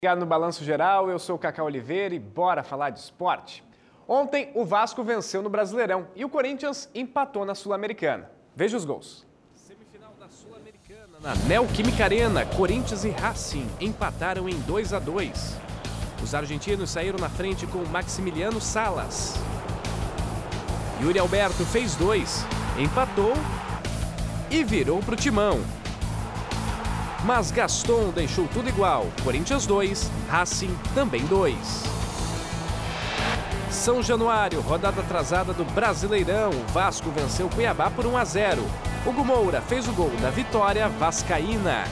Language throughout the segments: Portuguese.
Obrigado no Balanço Geral, eu sou o Cacá Oliveira e bora falar de esporte. Ontem o Vasco venceu no Brasileirão e o Corinthians empatou na Sul-Americana. Veja os gols. Semifinal da Sul-Americana na Neoquímica Arena, Corinthians e Racing empataram em 2 a 2. Os argentinos saíram na frente com Maximiliano Salas. Yuri Alberto fez dois, empatou e virou para o timão. Mas Gaston deixou tudo igual. Corinthians 2, Racing também 2. São Januário, rodada atrasada do Brasileirão. Vasco venceu Cuiabá por 1 a 0. Hugo Moura fez o gol da vitória vascaína.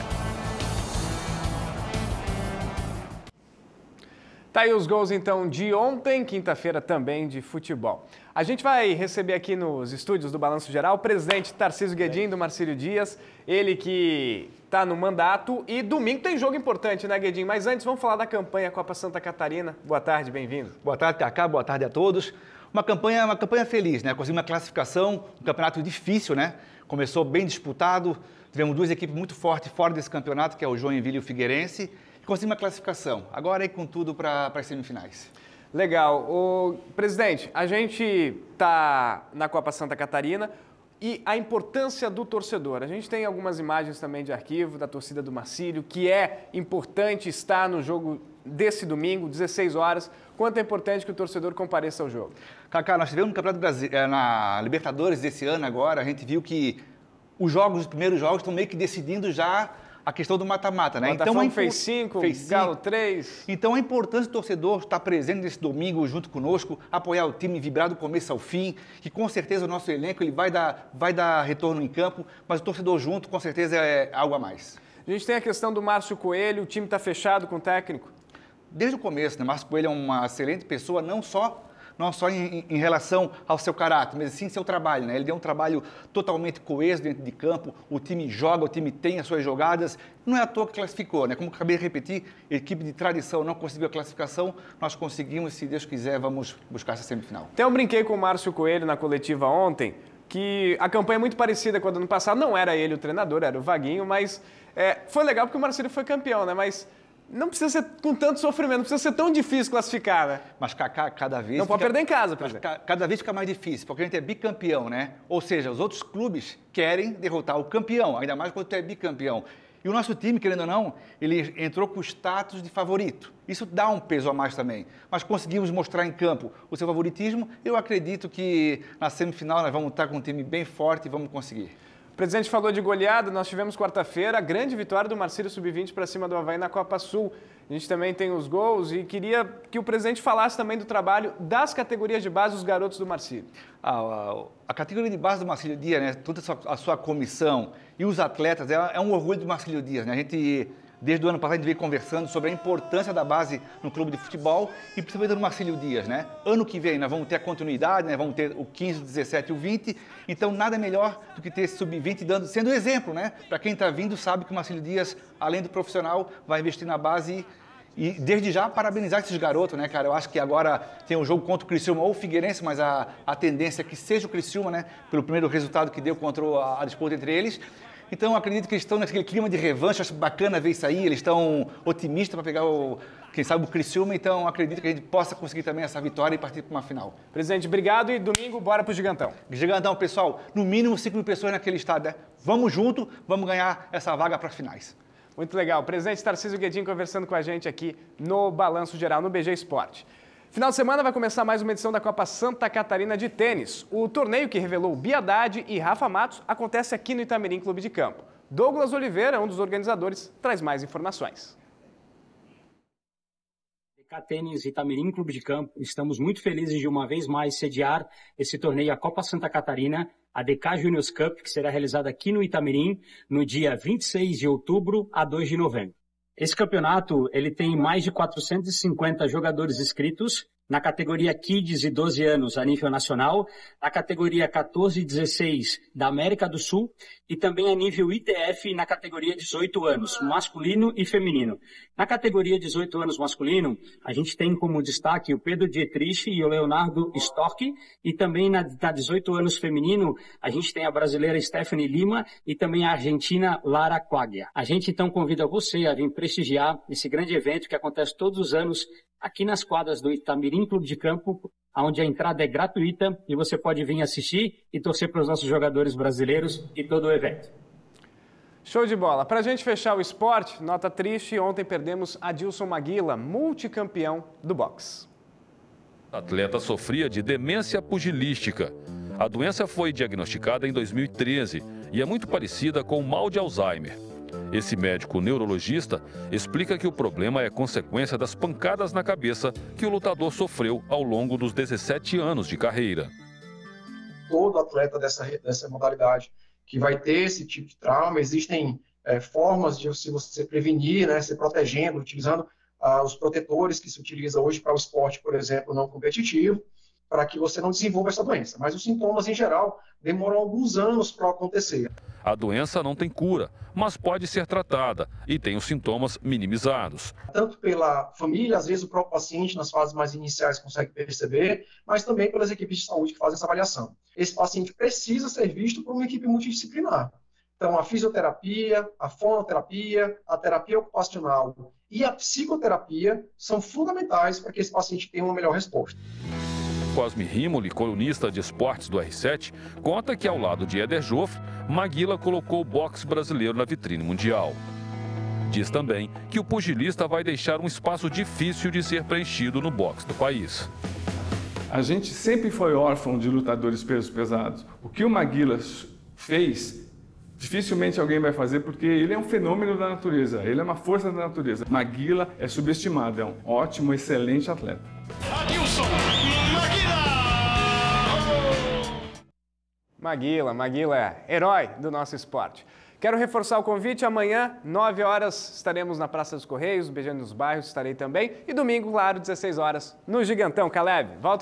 Tá aí os gols então de ontem, quinta-feira também de futebol. A gente vai receber aqui nos estúdios do Balanço Geral o presidente Tarcísio Guedin do Marcílio Dias, ele que está no mandato e domingo tem jogo importante, né, Guedin? Mas antes vamos falar da campanha Copa Santa Catarina. Boa tarde, bem-vindo. Boa tarde, Cacá, boa tarde a todos. Uma campanha, uma campanha feliz, né? Conseguimos uma classificação, um campeonato difícil, né? Começou bem disputado, tivemos duas equipes muito fortes fora desse campeonato, que é o Joinville e o Figueirense conseguimos uma classificação. Agora é com tudo para as semifinais. Legal. O presidente, a gente está na Copa Santa Catarina e a importância do torcedor. A gente tem algumas imagens também de arquivo da torcida do Marcílio, que é importante estar no jogo desse domingo, 16 horas. Quanto é importante que o torcedor compareça ao jogo? Cacá, nós tivemos no Campeonato Brasil, eh, na Libertadores desse ano agora, a gente viu que os jogos, os primeiros jogos, estão meio que decidindo já a questão do mata-mata, né? Então é fez cinco, fez cinco. Galo três. Então é importante o torcedor estar presente nesse domingo junto conosco, apoiar o time, vibrar do começo ao fim, que com certeza o nosso elenco ele vai dar, vai dar retorno em campo, mas o torcedor junto com certeza é algo a mais. A gente tem a questão do Márcio Coelho, o time está fechado com o técnico? Desde o começo, né? Márcio Coelho é uma excelente pessoa, não só não só em, em, relação ao seu caráter, mas sim seu trabalho. Né? Ele deu um trabalho totalmente coeso dentro de campo, o time joga, o time tem as suas jogadas. Não é à toa que classificou, né? Como acabei de repetir, equipe de tradição não conseguiu a classificação, nós conseguimos, se Deus quiser, vamos buscar essa semifinal. Até eu brinquei com o Márcio Coelho na coletiva ontem, que a campanha é muito parecida com a do ano passado. Não era ele o treinador, era o Vaguinho, mas é, foi legal porque o Marcelo foi campeão, né? Mas não precisa ser com tanto sofrimento, não precisa ser tão difícil classificar, né? Mas Kaká, cada vez. Não fica, pode perder em casa, por Cada vez fica mais difícil, porque a gente é bicampeão, né? Ou seja, os outros clubes querem derrotar o campeão, ainda mais quando tu é bicampeão. E o nosso time, querendo ou não, ele entrou com o status de favorito. Isso dá um peso a mais também. Mas conseguimos mostrar em campo o seu favoritismo. Eu acredito que na semifinal nós vamos estar com um time bem forte e vamos conseguir. O presidente falou de goleada, nós tivemos quarta-feira a grande vitória do Marcílio Sub-20 para cima do Havaí na Copa Sul. A gente também tem os gols e queria que o presidente falasse também do trabalho das categorias de base dos garotos do Marcílio. A, a, a categoria de base do Marcílio Dias, né, toda a sua, a sua comissão e os atletas, é, é um orgulho do Marcílio Dias. Né? A gente Desde o ano passado a gente veio conversando sobre a importância da base no clube de futebol e principalmente do Marcílio Dias, né? Ano que vem nós vamos ter a continuidade, né? Vamos ter o 15, o 17 e o 20. Então nada melhor do que ter esse sub-20 dando, sendo exemplo, né? Para quem está vindo sabe que o Marcílio Dias, além do profissional, vai investir na base e desde já parabenizar esses garotos, né, cara? Eu acho que agora tem um jogo contra o Criciúma ou o Figueirense, mas a, a tendência é que seja o Criciúma, né? Pelo primeiro resultado que deu contra a, a disputa entre eles. Então, acredito que eles estão naquele clima de revanche, acho bacana ver isso aí, eles estão otimistas para pegar o, quem sabe, o Criciúma, então acredito que a gente possa conseguir também essa vitória e partir para uma final. Presidente, obrigado e domingo bora para o Gigantão. Gigantão, pessoal, no mínimo 5 mil pessoas naquele estado, né? Vamos junto, vamos ganhar essa vaga para finais. Muito legal. Presidente Tarcísio Guedin conversando com a gente aqui no Balanço Geral, no BG Esporte. Final de semana vai começar mais uma edição da Copa Santa Catarina de Tênis. O torneio que revelou Biadade e Rafa Matos acontece aqui no Itamirim Clube de Campo. Douglas Oliveira, um dos organizadores, traz mais informações. DK Tênis Itamirim Clube de Campo, estamos muito felizes de uma vez mais sediar esse torneio, a Copa Santa Catarina, a DK Juniors Cup, que será realizada aqui no Itamirim no dia 26 de outubro a 2 de novembro. Esse campeonato ele tem mais de 450 jogadores inscritos na categoria Kids e 12 anos a nível nacional, na categoria 14 e 16 da América do Sul e também a nível ITF na categoria 18 anos, masculino e feminino. Na categoria 18 anos masculino, a gente tem como destaque o Pedro Dietrich e o Leonardo Stork e também na, na 18 anos feminino, a gente tem a brasileira Stephanie Lima e também a argentina Lara Quaglia. A gente então convida você a vir prestigiar esse grande evento que acontece todos os anos aqui nas quadras do Itamirim Clube de Campo, onde a entrada é gratuita e você pode vir assistir e torcer para os nossos jogadores brasileiros e todo o evento. Show de bola. Para a gente fechar o esporte, nota triste, ontem perdemos Adilson Maguila, multicampeão do boxe. O atleta sofria de demência pugilística. A doença foi diagnosticada em 2013 e é muito parecida com o mal de Alzheimer. Esse médico neurologista explica que o problema é consequência das pancadas na cabeça que o lutador sofreu ao longo dos 17 anos de carreira. Todo atleta dessa, dessa modalidade que vai ter esse tipo de trauma, existem é, formas de se você prevenir, né, se protegendo, utilizando ah, os protetores que se utiliza hoje para o esporte, por exemplo, não competitivo, para que você não desenvolva essa doença. Mas os sintomas, em geral, demoram alguns anos para acontecer. A doença não tem cura, mas pode ser tratada e tem os sintomas minimizados. Tanto pela família, às vezes o próprio paciente, nas fases mais iniciais, consegue perceber, mas também pelas equipes de saúde que fazem essa avaliação. Esse paciente precisa ser visto por uma equipe multidisciplinar. Então, a fisioterapia, a fonoterapia, a terapia ocupacional e a psicoterapia são fundamentais para que esse paciente tenha uma melhor resposta. Cosme Rimoli, colunista de esportes do R7, conta que ao lado de Eder Joffre, Maguila colocou o boxe brasileiro na vitrine mundial. Diz também que o pugilista vai deixar um espaço difícil de ser preenchido no boxe do país. A gente sempre foi órfão de lutadores pesos pesados. O que o Maguila fez, dificilmente alguém vai fazer porque ele é um fenômeno da natureza, ele é uma força da natureza. Maguila é subestimado, é um ótimo, excelente atleta. Maguila, Maguila é herói do nosso esporte. Quero reforçar o convite, amanhã, 9 horas, estaremos na Praça dos Correios, beijando os bairros, estarei também. E domingo, claro, 16 horas, no Gigantão. Caleb, volta.